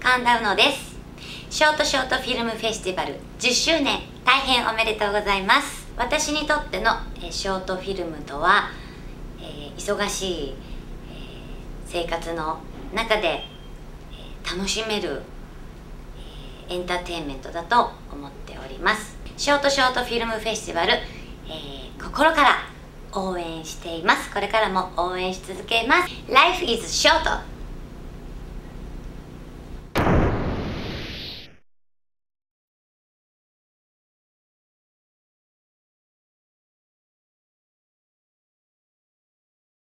神田うのです。ショートショートフィルムフェスティバル。10周年。大変おめでとうございます。私にとってのショートフィルムとは、えー、忙しい、えー、生活の中で、えー、楽しめる、えエンターテインメントだと思っております。ショートショートフィルムフェスティバル、え心から応援しています。これからも応援し続けます。Life is short